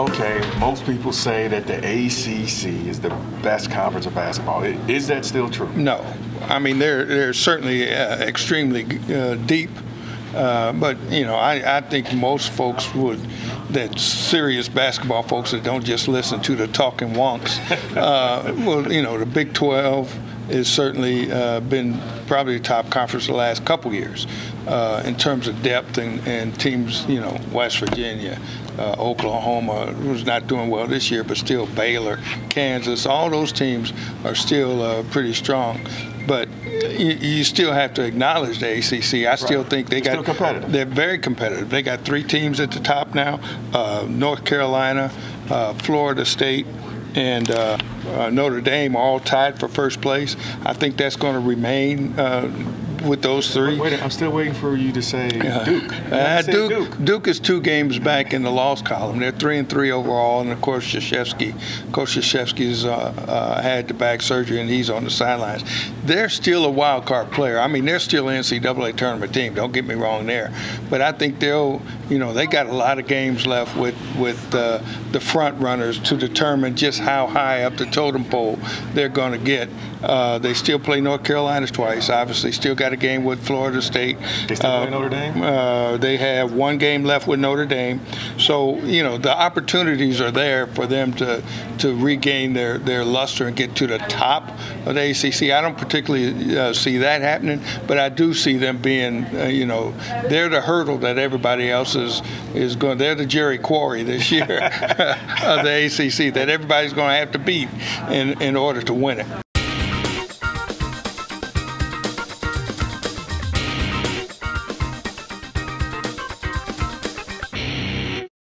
Okay, most people say that the ACC is the best conference of basketball. Is that still true? No. I mean, they're, they're certainly uh, extremely uh, deep. Uh, but you know, I, I think most folks would, that serious basketball folks that don't just listen to the talking wonks. Uh, well, you know, the Big 12 has certainly uh, been probably the top conference the last couple years uh, in terms of depth and, and teams. You know, West Virginia, uh, Oklahoma was not doing well this year, but still Baylor, Kansas, all those teams are still uh, pretty strong. But you, you, still have to acknowledge the ACC. I still right. think they got still competitive. They're very competitive. They got three teams at the top now: uh, North Carolina, uh, Florida State, and uh, uh, Notre Dame all tied for first place. I think that's going to remain uh, with those three. Wait, wait, I'm still waiting for you to say Duke. Uh, say Duke, Duke. Duke is two games back in the loss column. They're three and three overall, and of course Krzyzewski, Coach Krzyzewski's uh, uh, had the back surgery and he's on the sidelines. They're still a wild card player. I mean, they're still an NCAA tournament team. Don't get me wrong there, but I think they'll, you know, they got a lot of games left with with uh, the front runners to determine just how high up the totem pole they're going to get. Uh, they still play North Carolina twice. Obviously, still got a game with Florida State. They still play Notre Dame. Uh, they have one game left with Notre Dame, so you know the opportunities are there for them to to regain their their luster and get to the top of the ACC. I don't particularly uh, see that happening, but I do see them being, uh, you know, they're the hurdle that everybody else is is going. They're the Jerry Quarry this year of the ACC that everybody's going to have to beat in in order to win it.